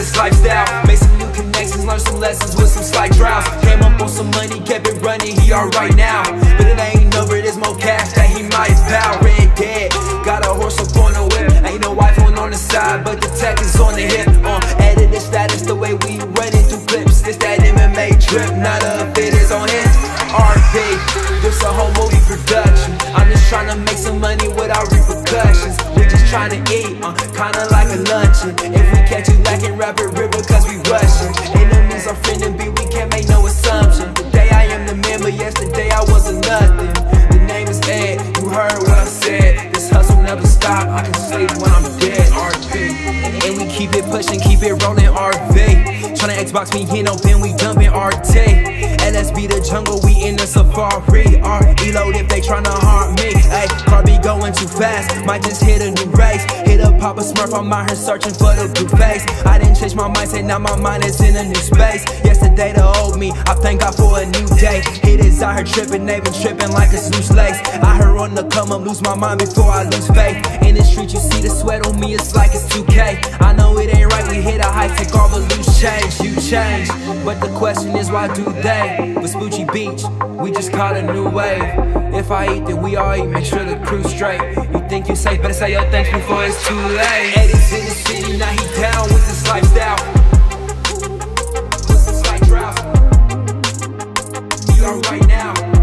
this lifestyle. Make some new connections, learn some lessons with some slight trials. Came up on some money, kept it running, he alright now. But it ain't over, there's more cash that he might bow. Red dead, got a horse up on the whip. Ain't no iPhone on the side, but the tech is on the hip. Uh, edited status the way we run it through clips. It's that MMA drip, not a fit is on his RP. This a whole movie production. I'm just trying to make some money without repercussions. We just trying to eat, uh, kinda like a. If we catch you lacking, rapid river, cause we rushing. Enemies are finna be, we can't make no assumption. Today I am the but yesterday I wasn't nothing. The name is Ed, you heard what I said. This hustle never stop, I can sleep when I'm dead, RP. And we keep it pushing, keep it rolling, Xbox me, you know, then we dumping RT. LSB the jungle, we in the safari. RE load if they tryna harm me. Ay, car be going too fast, might just hit a new race. Hit up Papa Smurf, I'm out here searching for the blue face. I didn't change my mindset, now my mind is in a new space. Yesterday the old me, I thank God for a new day. Hit is out here tripping, they been tripping like it's loose lace. I heard on the come up, lose my mind before I lose faith. In the street, you see the sweat on me, it's like it's 2K. I know it ain't right, hit a high, take all the loose change. You change, but the question is, why do they? With Spoochie Beach, we just caught a new wave. If I eat, then we all eat, make sure the crew's straight. You think you safe, better say your thanks before it's too late. Ed is in the city, now he down with this lifestyle. Some slight drought. You alright now.